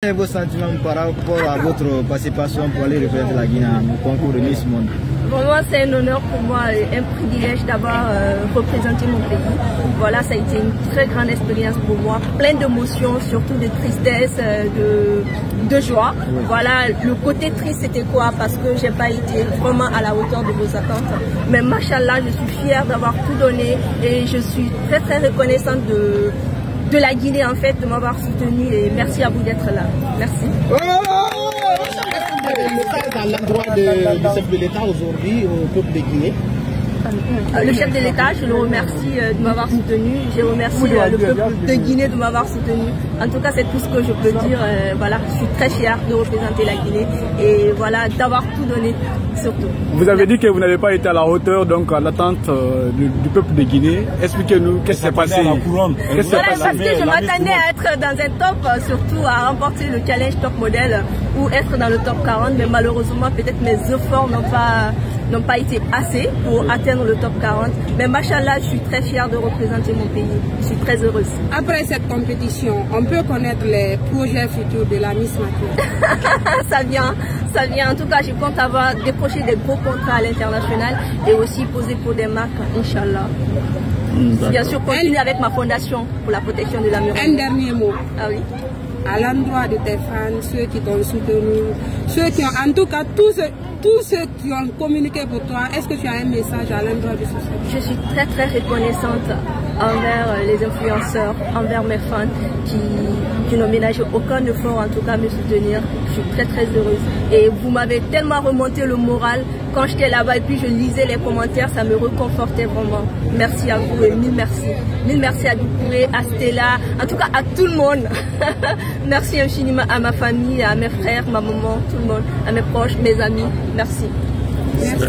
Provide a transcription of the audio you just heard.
Quels sont vos sentiments par rapport à votre participation pour aller représenter la Guinée au concours de Miss Monde Vraiment, c'est un honneur pour moi et un privilège d'avoir euh, représenté mon pays. Voilà, ça a été une très grande expérience pour moi, pleine d'émotions, surtout de tristesse, euh, de, de joie. Voilà, le côté triste, c'était quoi? Parce que j'ai pas été vraiment à la hauteur de vos attentes. Mais machallah, je suis fière d'avoir tout donné et je suis très très reconnaissante de, de la Guinée en fait, de m'avoir soutenu et merci à vous d'être là. Merci. à l'endroit du chef de l'État aujourd'hui au peuple de Guinée? Le chef de l'État, je le remercie euh, de m'avoir soutenu. Je remercie euh, le peuple de Guinée de m'avoir soutenu. En tout cas, c'est tout ce que je peux dire. Euh, voilà, je suis très fière de représenter la Guinée et voilà, d'avoir tout donné surtout. Vous avez dit que vous n'avez pas été à la hauteur donc à l'attente euh, du, du peuple de Guinée. Expliquez-nous qu'est-ce qui s'est passé. S'est Voilà, passé parce que je m'attendais à être dans un top, euh, surtout à remporter le challenge top modèle ou être dans le top 40, mais malheureusement, peut-être mes efforts n'ont pas n'ont pas été assez pour atteindre le top 40. Mais machallah, je suis très fière de représenter mon pays. Je suis très heureuse. Après cette compétition, on peut connaître les projets futurs de la Miss Maquille. ça vient, ça vient. En tout cas, je compte avoir décroché des gros contrats à l'international et aussi poser pour des marques, Inch'Allah. Bien sûr, continuer avec ma fondation pour la protection de Un l'environnement. dernier mot Ah oui. À l'endroit de tes fans, ceux qui t'ont soutenu, ceux qui ont, en tout cas, tous ceux, tous ceux qui ont communiqué pour toi, est-ce que tu as un message à l'endroit de ceux Je suis très très reconnaissante envers les influenceurs, envers mes fans qui, qui n'ont ménagé aucun effort en tout cas à me soutenir. Je suis très très heureuse. Et vous m'avez tellement remonté le moral quand j'étais là-bas et puis je lisais les commentaires, ça me reconfortait vraiment. Merci à vous et mille merci. Mille merci à Ducouré, à Stella, en tout cas à tout le monde. merci infiniment à ma famille, à mes frères, ma maman, tout le monde, à mes proches, mes amis. Merci. Merci.